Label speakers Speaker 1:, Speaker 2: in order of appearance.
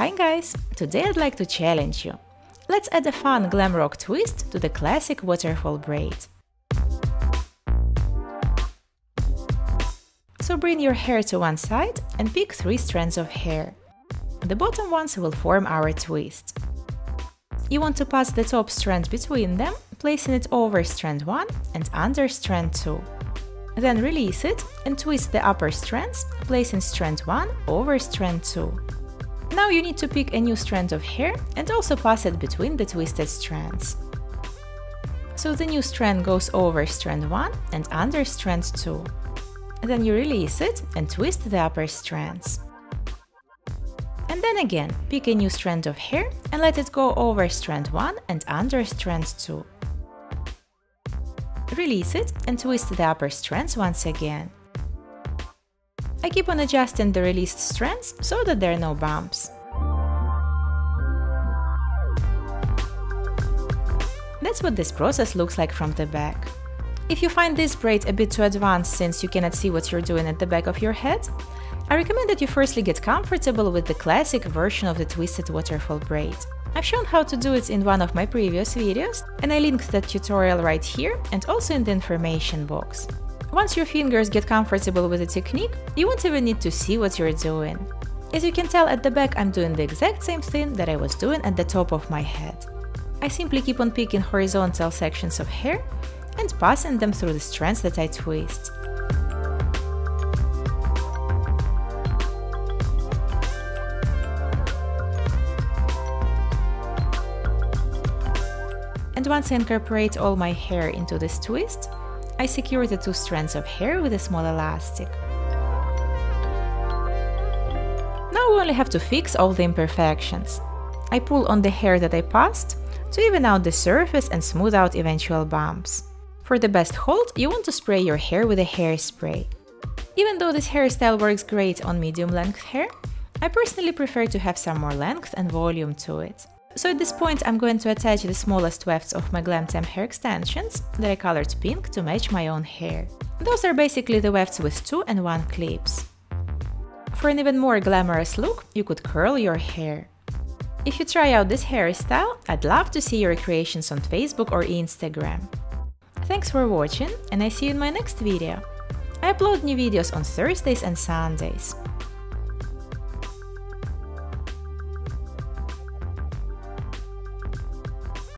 Speaker 1: Hi guys! Today I'd like to challenge you. Let's add a fun glam rock twist to the classic waterfall braid. So bring your hair to one side and pick three strands of hair. The bottom ones will form our twist. You want to pass the top strand between them, placing it over strand 1 and under strand 2. Then release it and twist the upper strands, placing strand 1 over strand 2. Now you need to pick a new strand of hair and also pass it between the twisted strands. So the new strand goes over strand 1 and under strand 2. Then you release it and twist the upper strands. And then again, pick a new strand of hair and let it go over strand 1 and under strand 2. Release it and twist the upper strands once again. I keep on adjusting the released strands so that there are no bumps. That's what this process looks like from the back. If you find this braid a bit too advanced since you cannot see what you're doing at the back of your head, I recommend that you firstly get comfortable with the classic version of the twisted waterfall braid. I've shown how to do it in one of my previous videos, and I linked that tutorial right here and also in the information box. Once your fingers get comfortable with the technique, you won't even need to see what you're doing. As you can tell at the back, I'm doing the exact same thing that I was doing at the top of my head. I simply keep on picking horizontal sections of hair and passing them through the strands that I twist. And once I incorporate all my hair into this twist, I secure the two strands of hair with a small elastic. Now we only have to fix all the imperfections. I pull on the hair that I passed to even out the surface and smooth out eventual bumps. For the best hold, you want to spray your hair with a hairspray. Even though this hairstyle works great on medium length hair, I personally prefer to have some more length and volume to it. So at this point I'm going to attach the smallest wefts of my Glam Time hair extensions that I colored pink to match my own hair. Those are basically the wefts with 2 and 1 clips. For an even more glamorous look, you could curl your hair. If you try out this hairstyle, I'd love to see your creations on Facebook or Instagram. Thanks for watching and I see you in my next video. I upload new videos on Thursdays and Sundays.